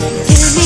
You.